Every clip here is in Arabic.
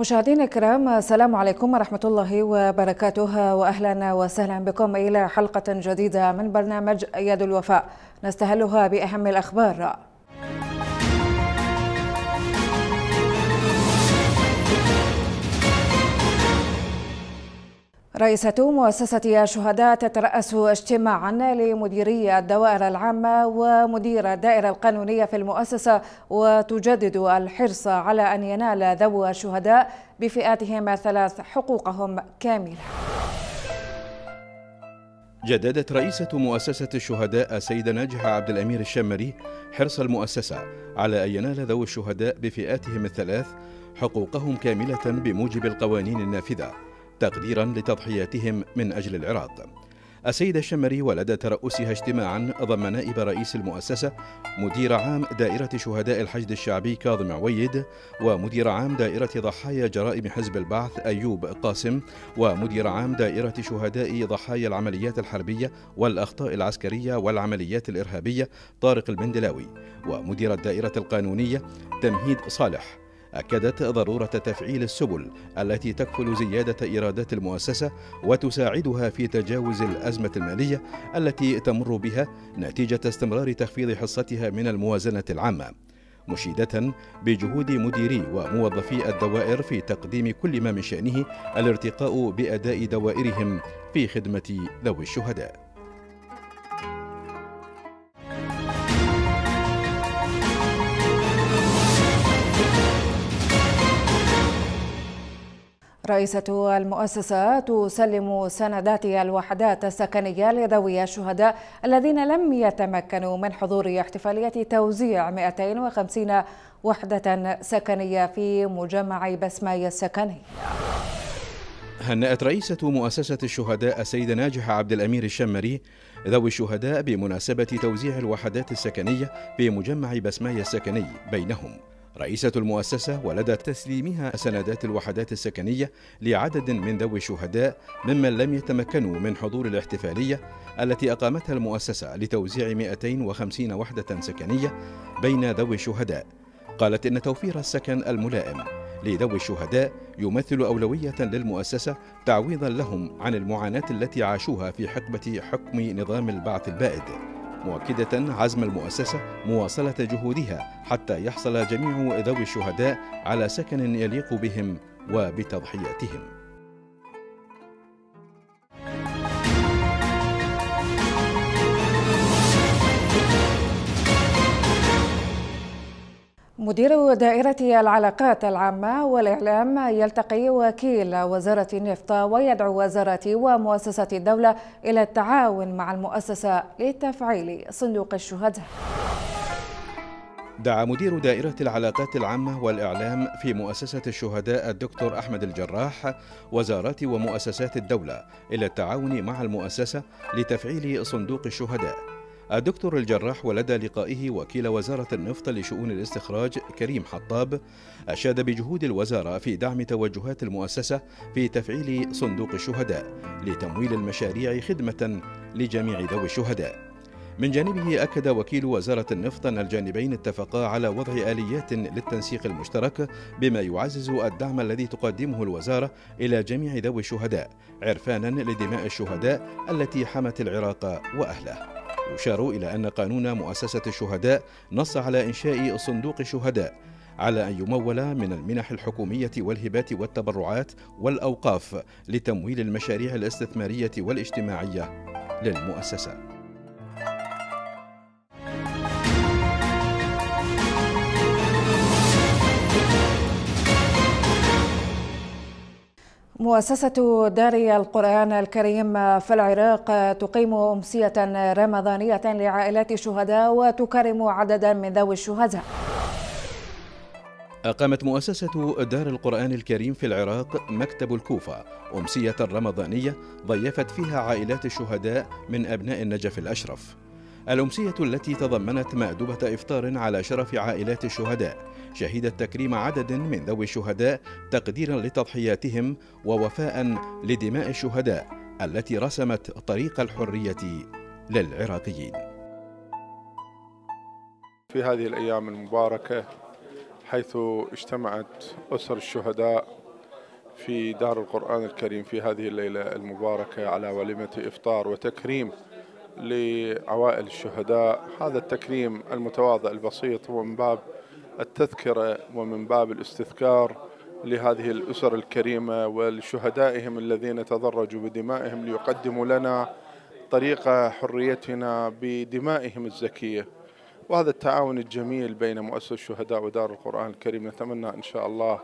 مشاهدينا الكرام السلام عليكم ورحمة الله وبركاته وأهلا وسهلا بكم إلى حلقة جديدة من برنامج يد الوفاء. نستهلها بأهم الأخبار. رئيسة مؤسسة الشهداء تترأس اجتماعا لمديري الدوائر العامة ومدير الدائرة القانونية في المؤسسة وتجدد الحرص على أن ينال ذوي الشهداء بفئاتهم الثلاث حقوقهم كاملة. جددت رئيسة مؤسسة الشهداء السيدة ناجحة عبد الأمير الشمري حرص المؤسسة على أن ينال ذوي الشهداء بفئاتهم الثلاث حقوقهم كاملة بموجب القوانين النافذة. تقديرا لتضحياتهم من أجل العراق. السيدة الشمري ولدى ترأسها اجتماعا ضم نائب رئيس المؤسسة مدير عام دائرة شهداء الحشد الشعبي كاظم عويد ومدير عام دائرة ضحايا جرائم حزب البعث أيوب قاسم ومدير عام دائرة شهداء ضحايا العمليات الحربية والأخطاء العسكرية والعمليات الإرهابية طارق المندلاوي ومدير الدائرة القانونية تمهيد صالح. أكدت ضرورة تفعيل السبل التي تكفل زيادة إيرادات المؤسسة وتساعدها في تجاوز الأزمة المالية التي تمر بها نتيجة استمرار تخفيض حصتها من الموازنة العامة. مشيدة بجهود مديري وموظفي الدوائر في تقديم كل ما من شأنه الارتقاء بأداء دوائرهم في خدمة ذوي الشهداء. رئيسة المؤسسة تسلم سندات الوحدات السكنية لذوي الشهداء الذين لم يتمكنوا من حضور احتفالية توزيع 250 وحدة سكنية في مجمع بسماي السكني. هنأت رئيسة مؤسسة الشهداء السيدة ناجحة عبد الأمير الشمري ذوي الشهداء بمناسبة توزيع الوحدات السكنية في مجمع بسماي السكني بينهم. رئيسة المؤسسة ولدى تسليمها سندات الوحدات السكنية لعدد من ذوي الشهداء ممن لم يتمكنوا من حضور الاحتفالية التي أقامتها المؤسسة لتوزيع 250 وحدة سكنية بين ذوي الشهداء. قالت إن توفير السكن الملائم لذوي الشهداء يمثل أولوية للمؤسسة تعويضا لهم عن المعاناة التي عاشوها في حقبة حكم نظام البعث البائد. مؤكدة عزم المؤسسة مواصلة جهودها حتى يحصل جميع ذوي الشهداء على سكن يليق بهم وبتضحياتهم. مدير دائرة العلاقات العامة والإعلام يلتقي وكيل وزارة النفط ويدعو وزارة ومؤسسة الدولة إلى التعاون مع المؤسسة لتفعيل صندوق الشهداء. دعا مدير دائرة العلاقات العامة والإعلام في مؤسسة الشهداء الدكتور أحمد الجراح وزارات ومؤسسات الدولة إلى التعاون مع المؤسسة لتفعيل صندوق الشهداء. الدكتور الجراح ولدى لقائه وكيل وزارة النفط لشؤون الاستخراج كريم حطاب أشاد بجهود الوزارة في دعم توجهات المؤسسة في تفعيل صندوق الشهداء لتمويل المشاريع خدمة لجميع ذوي الشهداء. من جانبه أكد وكيل وزارة النفط أن الجانبين اتفقا على وضع آليات للتنسيق المشترك بما يعزز الدعم الذي تقدمه الوزارة إلى جميع ذوي الشهداء عرفانا لدماء الشهداء التي حمت العراق وأهله. يشار إلى أن قانون مؤسسة الشهداء نص على إنشاء صندوق الشهداء على أن يمول من المنح الحكومية والهبات والتبرعات والأوقاف لتمويل المشاريع الاستثمارية والاجتماعية للمؤسسة. مؤسسة دار القرآن الكريم في العراق تقيم أمسية رمضانية لعائلات الشهداء وتكرم عددا من ذوي الشهداء. أقامت مؤسسة دار القرآن الكريم في العراق مكتب الكوفة. أمسية رمضانية ضيفت فيها عائلات الشهداء من أبناء النجف الأشرف. الأمسية التي تضمنت مأدبة إفطار على شرف عائلات الشهداء شهدت تكريم عدد من ذوي الشهداء تقديرا لتضحياتهم ووفاء لدماء الشهداء التي رسمت طريق الحرية للعراقيين. في هذه الأيام المباركة حيث اجتمعت أسر الشهداء في دار القرآن الكريم في هذه الليلة المباركة على وليمة إفطار وتكريم لعوائل الشهداء. هذا التكريم المتواضع البسيط هو من باب التذكرة ومن باب الاستذكار لهذه الأسر الكريمة ولشهدائهم الذين تضرجوا بدمائهم ليقدموا لنا طريق حريتنا بدمائهم الزكية. وهذا التعاون الجميل بين مؤسسة الشهداء ودار القرآن الكريم. نتمنى إن شاء الله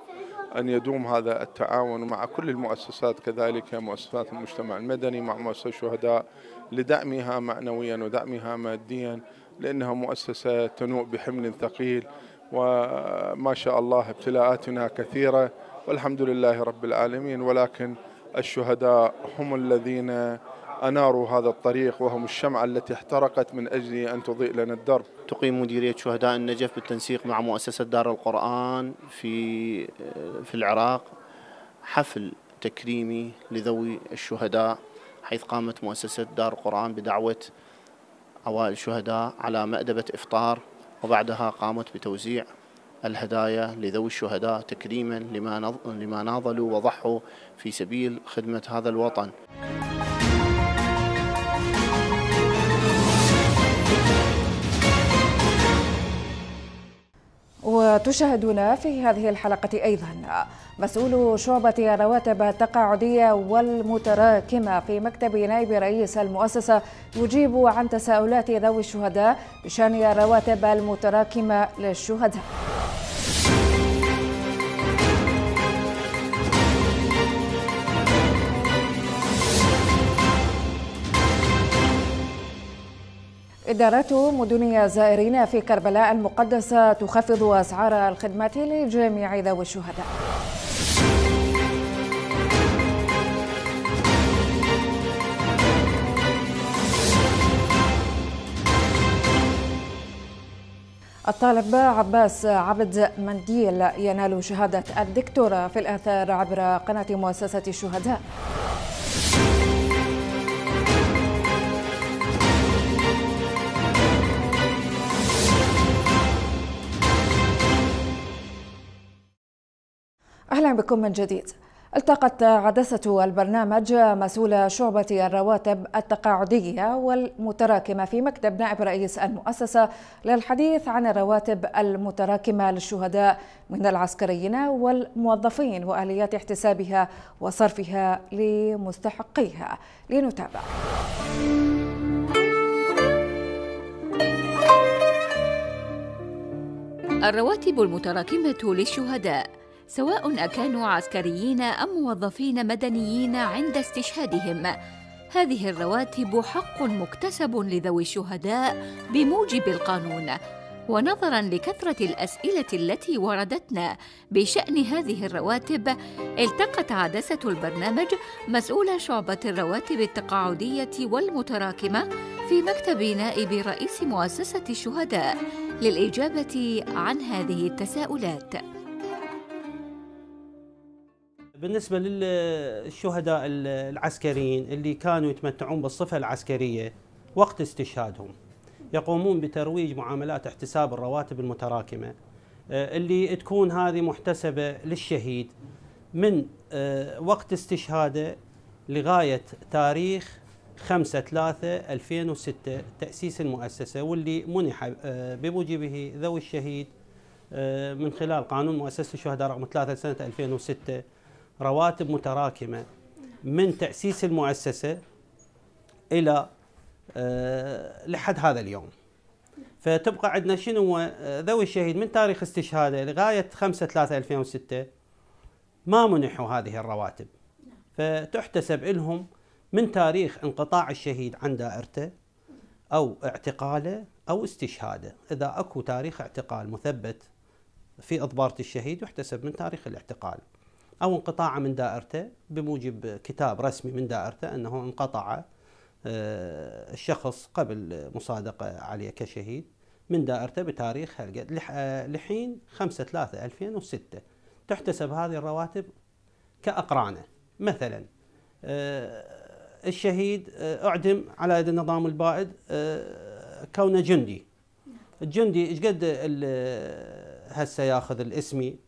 أن يدوم هذا التعاون مع كل المؤسسات كذلك مؤسسات المجتمع المدني مع مؤسسة الشهداء لدعمها معنويا ودعمها ماديا لأنها مؤسسة تنوء بحمل ثقيل. وما شاء الله ابتلاءاتنا كثيرة والحمد لله رب العالمين. ولكن الشهداء هم الذين أناروا هذا الطريق وهم الشمعة التي احترقت من أجل أن تضيء لنا الدرب. تقيم مديرية شهداء النجف بالتنسيق مع مؤسسة دار القرآن في في العراق حفل تكريمي لذوي الشهداء. حيث قامت مؤسسة دار القرآن بدعوة عوائل الشهداء على مأدبة إفطار وبعدها قامت بتوزيع الهدايا لذوي الشهداء تكريما لما ناضلوا وضحوا في سبيل خدمة هذا الوطن. وتشاهدون في هذه الحلقة أيضا. مسؤول شعبة الرواتب التقاعدية والمتراكمة في مكتب نائب رئيس المؤسسة يجيب عن تساؤلات ذوي الشهداء بشأن الرواتب المتراكمة للشهداء. إدارة مدنية الزائرين في كربلاء المقدسة تخفض أسعار الخدمات لجميع ذوي الشهداء. الطالب عباس عبد منديل ينال شهادة الدكتوراه في الآثار عبر قناة مؤسسة الشهداء. أهلا بكم من جديد. التقت عدسة البرنامج مسؤول شعبة الرواتب التقاعدية والمتراكمة في مكتب نائب رئيس المؤسسة للحديث عن الرواتب المتراكمة للشهداء من العسكريين والموظفين وآليات احتسابها وصرفها لمستحقيها. لنتابع. الرواتب المتراكمة للشهداء سواء أكانوا عسكريين أم موظفين مدنيين عند استشهادهم. هذه الرواتب حق مكتسب لذوي الشهداء بموجب القانون ونظرا لكثرة الأسئلة التي وردتنا. بشأن هذه الرواتب التقت عدسة البرنامج مسؤول شعبة الرواتب التقاعدية والمتراكمة في مكتب نائب رئيس مؤسسة الشهداء للإجابة عن هذه التساؤلات. بالنسبة للشهداء العسكريين اللي كانوا يتمتعون بالصفة العسكرية وقت استشهادهم يقومون بترويج معاملات احتساب الرواتب المتراكمة آه، اللي تكون هذه محتسبة للشهيد من آه، وقت استشهاده لغاية تاريخ 5 3 2006 تأسيس المؤسسة واللي منح آه، بموجبه ذوي الشهيد من خلال قانون مؤسسة الشهداء رقم 3 سنة 2006 رواتب متراكمة من تأسيس المؤسسة إلى آه، لحد هذا اليوم. فتبقى عندنا شنو؟ آه، ذوي الشهيد من تاريخ استشهاده لغاية 5 3 2006 ما منحوا هذه الرواتب. فتحتسب لهم من تاريخ انقطاع الشهيد عن دائرته أو اعتقاله أو استشهاده. إذا أكو تاريخ اعتقال مثبت في إضبارة الشهيد يحتسب من تاريخ الاعتقال. أو انقطاعه من دائرته بموجب كتاب رسمي من دائرته أنه انقطع آه، الشخص قبل مصادقة عليه كشهيد من دائرته بتاريخ هالقد. آه، لحين 5 3 2006 تحتسب هذه الرواتب كأقرانة مثلا. آه، الشهيد أعدم على يد النظام البائد كونه جندي. الجندي إيش قد هسه ياخذ الاسمي؟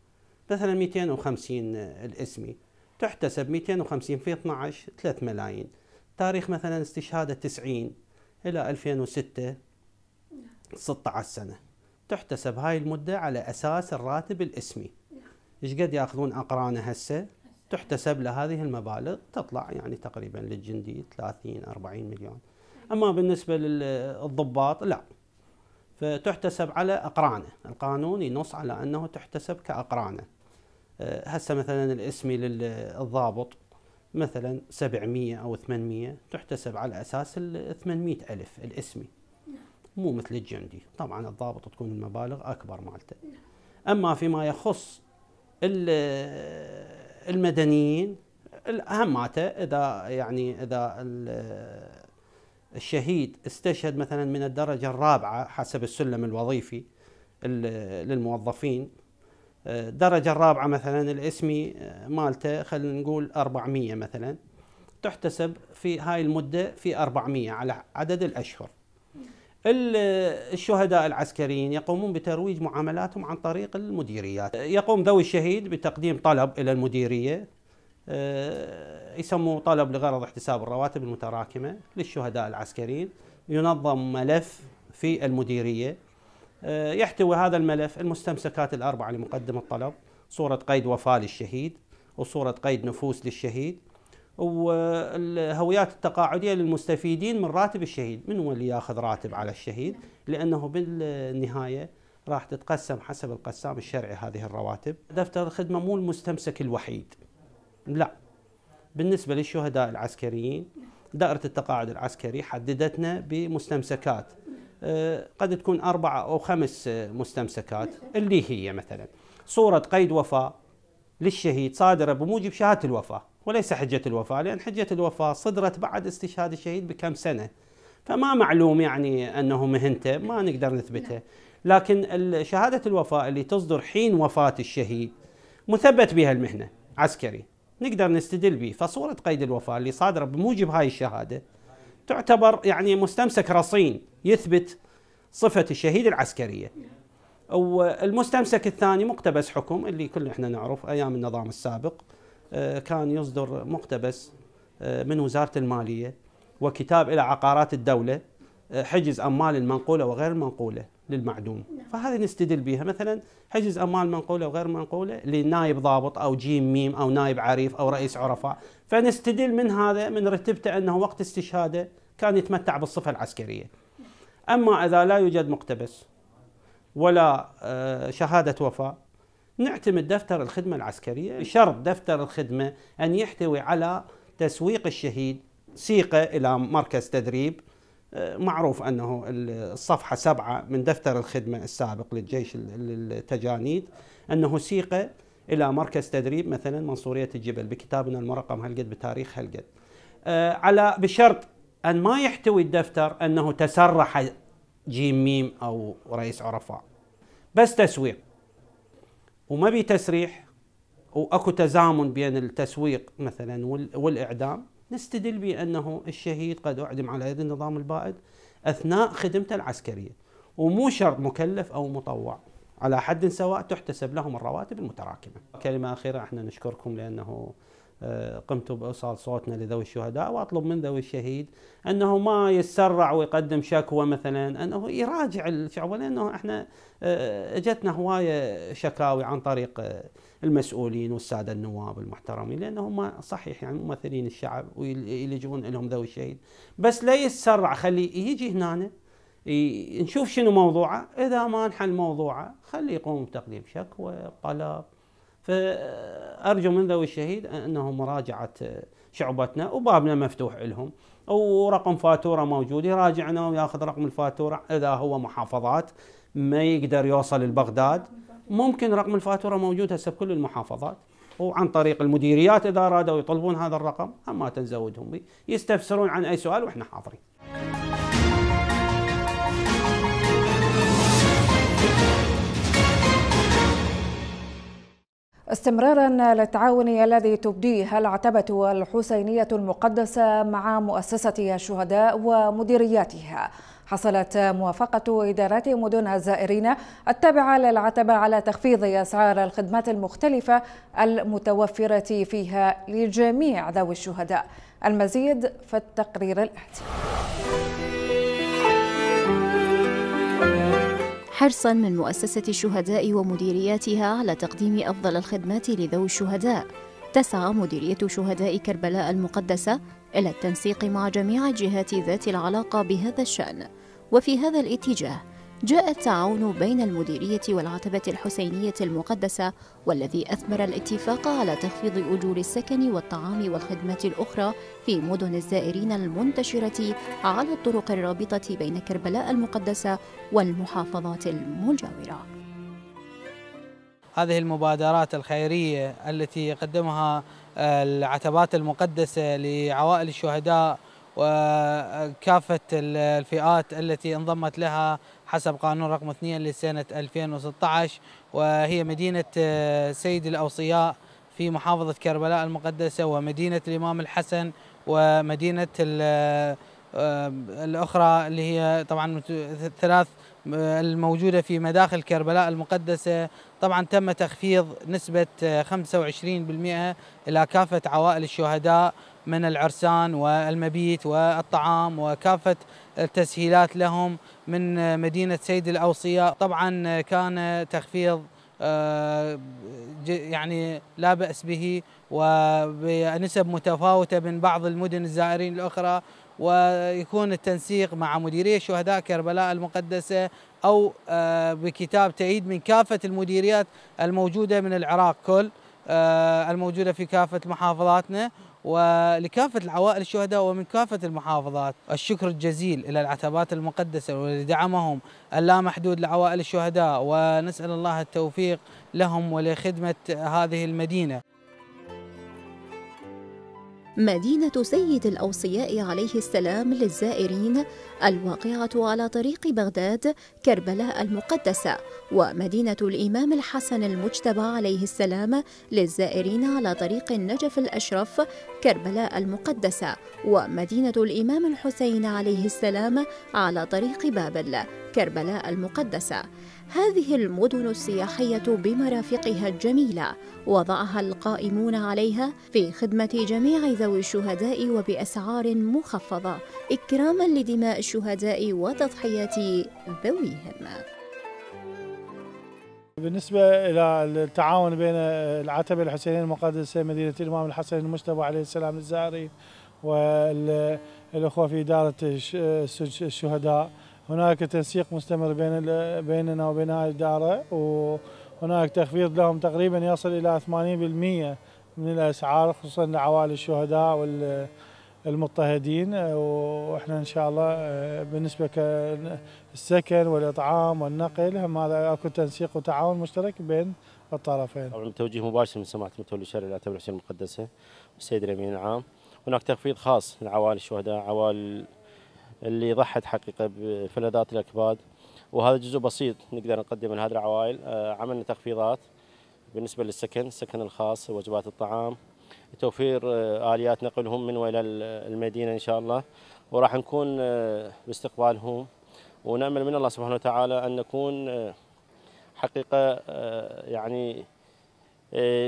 مثلا 250 الاسمي تحتسب 250 في 12 3 ملايين. تاريخ مثلا استشهاده 90 إلى 2006 16 سنة. تحتسب هاي المدة على أساس الراتب الاسمي. إيش قد يأخذون أقرانه هسه؟ تحتسب لهذه المبالغ تطلع يعني تقريبا للجندي 30 40 مليون. أما بالنسبة للضباط لا. فتحتسب على أقرانه. القانون ينص على أنه تحتسب كأقرانه. هسه مثلا الاسمي للضابط مثلا 700 أو 800 تحتسب على أساس ال 800 ألف الاسمي. مو مثل الجندي. طبعا الضابط تكون المبالغ أكبر مالته. أما فيما يخص المدنيين اهماته إذا يعني إذا الشهيد استشهد مثلا من الدرجة الرابعة حسب السلم الوظيفي للموظفين الدرجه الرابعه مثلا الاسمي مالته خلينا نقول 400 مثلا. تحتسب في هاي المدة في 400 على عدد الأشهر. الشهداء العسكريين يقومون بترويج معاملاتهم عن طريق المديريات. يقوم ذوي الشهيد بتقديم طلب إلى المديرية آه، يسموه طلب لغرض احتساب الرواتب المتراكمة للشهداء العسكريين. ينظم ملف في المديرية. آه، يحتوي هذا الملف المستمسكات الأربعة لمقدم الطلب صورة قيد وفاة للشهيد وصورة قيد نفوس للشهيد والهويات التقاعدية للمستفيدين من راتب الشهيد من هو اللي ياخذ راتب على الشهيد؟ لأنه بالنهاية راح تتقسم حسب القسام الشرعي هذه الرواتب. دفتر الخدمه مو المستمسك الوحيد لا. بالنسبة للشهداء العسكريين دائرة التقاعد العسكري حددتنا بمستمسكات آه، قد تكون أربعة أو خمس مستمسكات. اللي هي مثلا صورة قيد وفاة للشهيد صادرة بموجب شهادة الوفاة وليس حجة الوفاة لأن حجة الوفاة صدرت بعد استشهاد الشهيد بكم سنة. فما معلوم يعني أنه مهنته ما نقدر نثبته. لكن شهادة الوفاة اللي تصدر حين وفاة الشهيد مثبت بها المهنة عسكري. نقدر نستدل به. فصورة قيد الوفاة اللي صادرة بموجب هاي الشهادة تعتبر يعني مستمسك رصين يثبت صفة الشهيد العسكرية. والمستمسك الثاني مقتبس حكم اللي كلنا إحنا نعرف أيام النظام السابق آه، كان يصدر مقتبس آه، من وزارة المالية وكتاب إلى عقارات الدولة. حجز أموال المنقولة وغير المنقولة للمعدوم. فهذه نستدل بها. مثلا حجز أموال منقولة وغير منقولة لنائب ضابط أو جيم ميم أو نائب عريف أو رئيس عرفاء. فنستدل من هذا من رتبته أنه وقت استشهاده كان يتمتع بالصفة العسكرية. أما إذا لا يوجد مقتبس ولا شهادة وفاة نعتمد دفتر الخدمة العسكرية. شرط دفتر الخدمة أن يحتوي على تسويق الشهيد سيقة إلى مركز تدريب آه، معروف أنه الصفحة سبعة من دفتر الخدمة السابق للجيش التجانيد أنه سيقة إلى مركز تدريب مثلا منصورية الجبل بكتابنا المرقم هالقد بتاريخ هالقد. آه، على بشرط أن ما يحتوي الدفتر أنه تسرح جيم ميم أو رئيس عرفاء. بس تسويق. وما بي تسريح وأكو تزامن بين التسويق مثلا والإعدام. نستدل بأنه الشهيد قد أعدم على يد النظام البائد أثناء خدمته العسكرية ومو شرط مكلف أو مطوع على حد سواء تحتسب لهم الرواتب المتراكمة. كلمة أخيرة إحنا نشكركم لأنه آه، قمت بايصال صوتنا لذوي الشهداء وأطلب من ذوي الشهيد أنه ما يتسرع ويقدم شكوى مثلا أنه يراجع الشعب لأنه إحنا آه، إجتنا هواية شكاوي عن طريق آه، المسؤولين والسادة النواب المحترمين لانهم صحيح يعني ممثلين الشعب ويلجون لهم ذوي الشهيد. بس لا يتسرع خليه يجي هنا نشوف شنو موضوعه إذا ما انحل موضوعه خليه يقوم بتقديم شكوى طلب. فأرجو من ذوي الشهيد أنه مراجعة شعبتنا وبابنا مفتوح لهم ورقم فاتورة موجود يراجعنا وياخذ رقم الفاتورة إذا هو محافظات ما يقدر يوصل لبغداد ممكن رقم الفاتورة موجود هسه بكل المحافظات وعن طريق المديريات إذا أرادوا يطلبون هذا الرقم اما تنزودهم به يستفسرون عن أي سؤال وإحنا حاضرين. استمرارا للتعاون الذي تبديه العتبة الحسينية المقدسة مع مؤسسة الشهداء ومديرياتها. حصلت موافقة إدارات مدن الزائرين التابعة للعتبة على تخفيض أسعار الخدمات المختلفة المتوفرة فيها لجميع ذوي الشهداء. المزيد في التقرير الآتي. حرصا من مؤسسة الشهداء ومديرياتها على تقديم أفضل الخدمات لذوي الشهداء. تسعى مديرية شهداء كربلاء المقدسة إلى التنسيق مع جميع الجهات ذات العلاقة بهذا الشأن. وفي هذا الاتجاه جاء التعاون بين المديرية والعتبة الحسينية المقدسة والذي أثمر الاتفاق على تخفيض أجور السكن والطعام والخدمات الأخرى في مدن الزائرين المنتشرة على الطرق الرابطة بين كربلاء المقدسة والمحافظات المجاورة. هذه المبادرات الخيرية التي يقدمها العتبات المقدسة لعوائل الشهداء وكافة الفئات التي انضمت لها حسب قانون رقم 2 لسنة 2016 وهي مدينة سيد الأوصياء في محافظة كربلاء المقدسة ومدينة الإمام الحسن ومدينة الأخرى اللي هي طبعا ثلاث الموجودة في مداخل كربلاء المقدسة. طبعا تم تخفيض نسبة 25% إلى كافة عوائل الشهداء. من العرسان والمبيت والطعام وكافة التسهيلات لهم من مدينة سيد الأوصياء طبعا كان تخفيض آه، يعني لا بأس به وبنسب متفاوتة من بعض المدن الزائرين الأخرى ويكون التنسيق مع مديرية شهداء كربلاء المقدسة أو آه، بكتاب تأييد من كافة المديريات الموجودة من العراق كل آه، الموجودة في كافة محافظاتنا. ولكافة العوائل الشهداء ومن كافة المحافظات الشكر الجزيل إلى العتبات المقدسة ولدعمهم اللامحدود لعوائل الشهداء ونسأل الله التوفيق لهم ولخدمة هذه المدينة. مدينة سيد الأوصياء عليه السلام للزائرين الواقعة على طريق بغداد كربلاء المقدسة ومدينة الإمام الحسن المجتبى عليه السلام للزائرين على طريق النجف الأشرف كربلاء المقدسة ومدينة الإمام الحسين عليه السلام على طريق بابل كربلاء المقدسة هذه المدن السياحية بمرافقها الجميلة وضعها القائمون عليها في خدمة جميع ذوي الشهداء وبأسعار مخفضة إكراما لدماء الشهداء وتضحيات ذويهم. بالنسبة إلى التعاون بين العتبة الحسينية المقدسة مدينة الإمام الحسن المجتبى عليه السلام للزائرين والأخوة في إدارة الشهداء هناك تنسيق مستمر بين بيننا وبين هذه الإدارة وهناك تخفيض لهم تقريبا يصل إلى 80% من الأسعار خصوصا لعوائل الشهداء والمضطهدين وإحنا إن شاء الله بالنسبة كالسكن والإطعام والنقل هم هذا أكو تنسيق وتعاون مشترك بين الطرفين. طبعا توجيه مباشر من سماحة المتولي الشرعي للعتبه الحسين المقدسة والسيد الامين العام هناك تخفيض خاص لعوائل الشهداء عوائل اللي ضحت حقيقة بفلذات الأكباد. وهذا جزء بسيط نقدر نقدمه لهذه العوائل. آه، عملنا تخفيضات بالنسبة للسكن السكن الخاص وجبات الطعام. توفير آه، آليات نقلهم من وإلى المدينة إن شاء الله. وراح نكون آه، باستقبالهم. ونأمل من الله سبحانه وتعالى أن نكون حقيقة يعني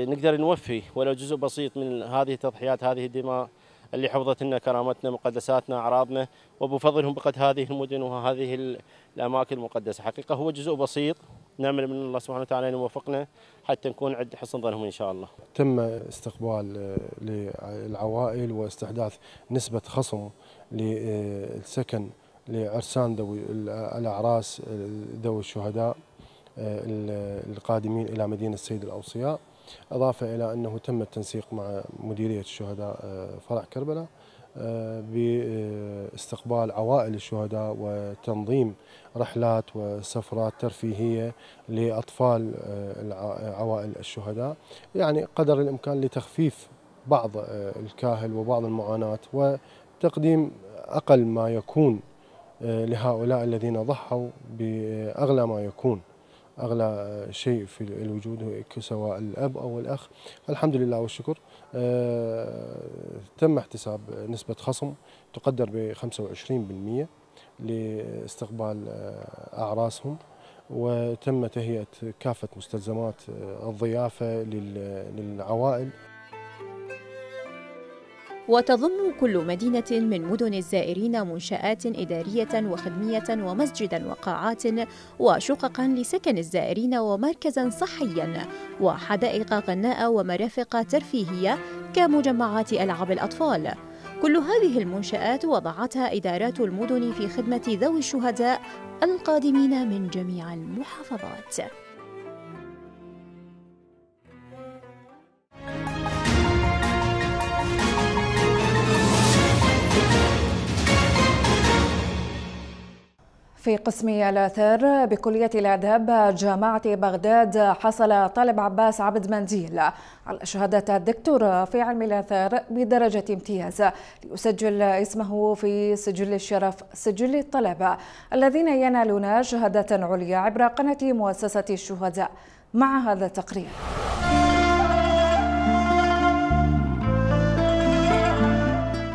نقدر نوفي. ولو جزء بسيط من هذه التضحيات هذه الدماء اللي حفظت لنا كرامتنا مقدساتنا أعراضنا وبفضلهم بقت هذه المدن وهذه الأماكن المقدسة حقيقة هو جزء بسيط نعمل من الله سبحانه وتعالى أن يوفقنا حتى نكون عند حسن ظنهم إن شاء الله. تم استقبال آه، للعوائل واستحداث نسبة خصم للسكن لعرسان ذوي الأعراس ذوي الشهداء آه، القادمين إلى مدينة سيد الأوصياء اضافه إلى أنه تم التنسيق مع مديرية الشهداء آه، فرع كربلاء آه، باستقبال عوائل الشهداء وتنظيم رحلات وسفرات ترفيهية لأطفال آه، عوائل الشهداء. يعني قدر الإمكان لتخفيف بعض الكاهل وبعض المعاناة وتقديم أقل ما يكون لهؤلاء الذين ضحوا بأغلى ما يكون. أغلى شيء في الوجود سواء الأب أو الأخ. الحمد لله والشكر. آه، تم احتساب نسبة خصم تقدر ب 25% لاستقبال أعراسهم وتم تهيئة كافة مستلزمات الضيافة للعوائل. وتضم كل مدينة من مدن الزائرين منشآت إدارية وخدمية ومسجدا وقاعات وشققا لسكن الزائرين ومركزا صحيا وحدائق غناء ومرافق ترفيهية كمجمعات ألعاب الأطفال. كل هذه المنشآت وضعتها إدارات المدن في خدمة ذوي الشهداء القادمين من جميع المحافظات. في قسم الآثار بكلية الآداب جامعة بغداد حصل طالب عباس عبد منديل على شهادة الدكتوراه في علم الآثار بدرجة امتياز ليسجل اسمه في سجل الشرف سجل الطلبة الذين ينالون شهادة عليا عبر قناة مؤسسة الشهداء. مع هذا التقرير.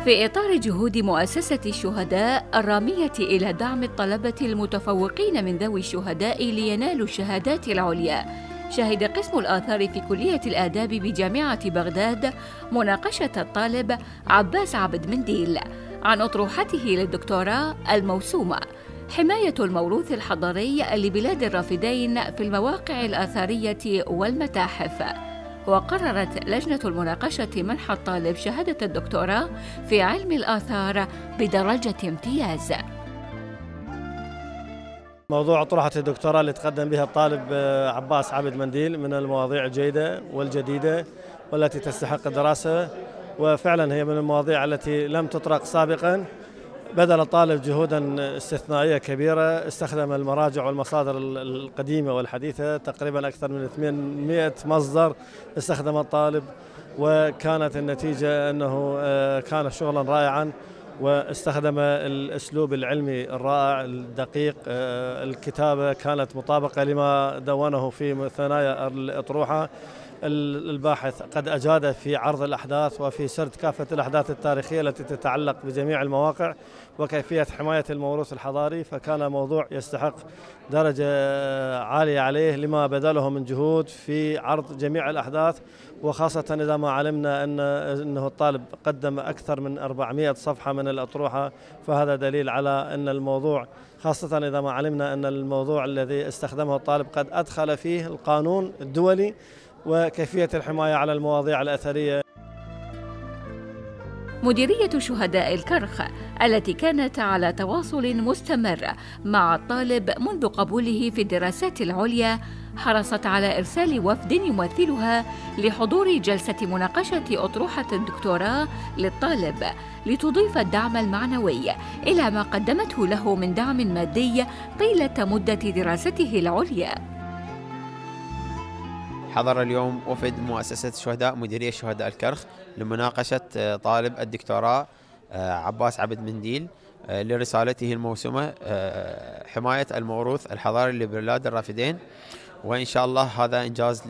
في إطار جهود مؤسسة الشهداء الرامية إلى دعم الطلبة المتفوقين من ذوي الشهداء لينالوا الشهادات العليا. شهد قسم الآثار في كلية الآداب بجامعة بغداد مناقشة الطالب عباس عبد منديل عن أطروحته للدكتوراه الموسومة. حماية الموروث الحضاري لبلاد الرافدين في المواقع الآثارية والمتاحف. وقررت لجنة المناقشة منح الطالب شهادة الدكتوراه في علم الآثار بدرجة امتياز. موضوع طرحة الدكتوراه اللي تقدم بها الطالب آه، عباس عبد منديل من المواضيع الجيدة والجديدة والتي تستحق الدراسة وفعلا هي من المواضيع التي لم تطرق سابقا. بذل الطالب جهودا استثنائية كبيرة استخدم المراجع والمصادر القديمة والحديثة تقريبا أكثر من 800 مصدر استخدم الطالب وكانت النتيجة أنه آه، كان شغلا رائعا واستخدم الأسلوب العلمي الرائع الدقيق آه، الكتابة كانت مطابقة لما دونه في ثنايا الأطروحة. الباحث قد أجاد في عرض الأحداث وفي سرد كافة الأحداث التاريخية التي تتعلق بجميع المواقع وكيفية حماية الموروث الحضاري فكان موضوع يستحق درجة عالية عليه لما بذله من جهود في عرض جميع الأحداث. وخاصة إذا ما علمنا أن أنه الطالب قدم أكثر من 400 صفحة من الأطروحة فهذا دليل على أن الموضوع خاصة إذا ما علمنا أن الموضوع الذي استخدمه الطالب قد أدخل فيه القانون الدولي وكيفية الحماية على المواضيع الأثرية. مديرية شهداء الكرخ التي كانت على تواصل مستمر مع الطالب منذ قبوله في الدراسات العليا حرصت على إرسال وفد يمثلها لحضور جلسة مناقشة أطروحة الدكتوراه للطالب لتضيف الدعم المعنوي إلى ما قدمته له من دعم مادي طيلة مدة دراسته العليا. حضر اليوم وفد مؤسسة الشهداء مديرية شهداء الكرخ لمناقشة آه، طالب الدكتوراه آه، عباس عبد منديل آه، لرسالته الموسومة حماية الموروث الحضاري لبلاد الرافدين. وإن شاء الله هذا إنجاز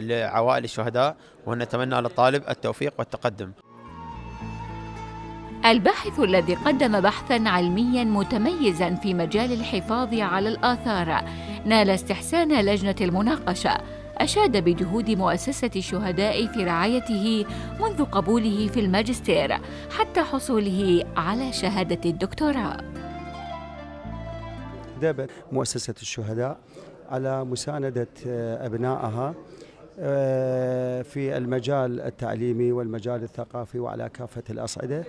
لعوائل الشهداء ونتمنى للطالب التوفيق والتقدم. الباحث الذي قدم بحثا علميا متميزا في مجال الحفاظ على الآثار نال استحسان لجنة المناقشة. أشاد بجهود مؤسسة الشهداء في رعايته منذ قبوله في الماجستير حتى حصوله على شهادة الدكتوراه. دابت مؤسسة الشهداء على مساندة أبنائها آه، في المجال التعليمي والمجال الثقافي وعلى كافة الأصعدة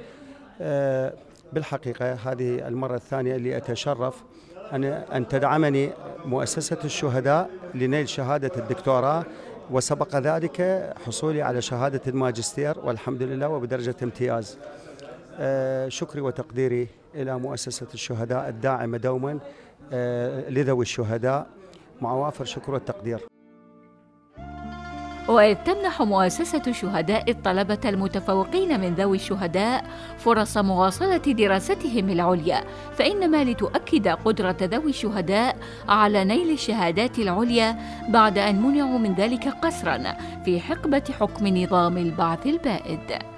آه، بالحقيقة هذه المرة الثانية اللي أتشرف أن أن تدعمني مؤسسة الشهداء لنيل شهادة الدكتوراه وسبق ذلك حصولي على شهادة الماجستير والحمد لله وبدرجة امتياز. آه، شكري وتقديري إلى مؤسسة الشهداء الداعمة دوما آه، لذوي الشهداء. مع وافر شكر والتقدير. وإذ تمنح مؤسسة شهداء الطلبة المتفوقين من ذوي الشهداء فرص مواصلة دراستهم العليا فإنما لتؤكد قدرة ذوي الشهداء على نيل الشهادات العليا بعد أن منعوا من ذلك قسرا في حقبة حكم نظام البعث البائد.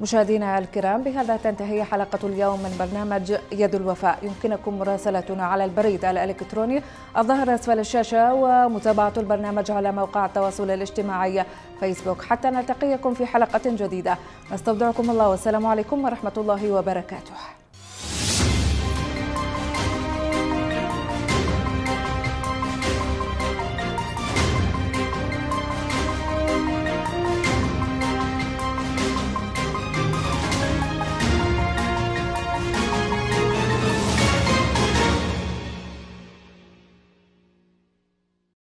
مشاهدينا الكرام بهذا تنتهي حلقة اليوم من برنامج يد الوفاء. يمكنكم مراسلتنا على البريد الإلكتروني الظاهر أسفل الشاشة ومتابعة البرنامج على موقع التواصل الاجتماعي فيسبوك. حتى نلتقيكم في حلقة جديدة. نستودعكم الله والسلام عليكم ورحمة الله وبركاته.